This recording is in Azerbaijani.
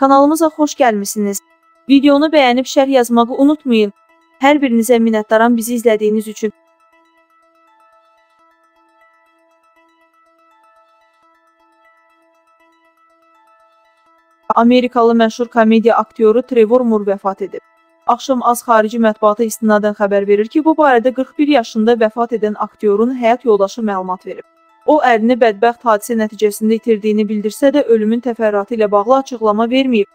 Kanalımıza xoş gəlmisiniz. Videonu bəyənib şərh yazmağı unutmayın. Hər birinizə minnətdaram bizi izlədiyiniz üçün. Amerikalı məşhur komediya aktyoru Trevor Moore vəfat edib. Axşam az xarici mətbuata istinadən xəbər verir ki, bu barədə 41 yaşında vəfat edən aktyorun həyat yoldaşı məlumat verib. O, ərini bədbəxt hadisə nəticəsində itirdiyini bildirsə də, ölümün təfərrüatı ilə bağlı açıqlama verməyib.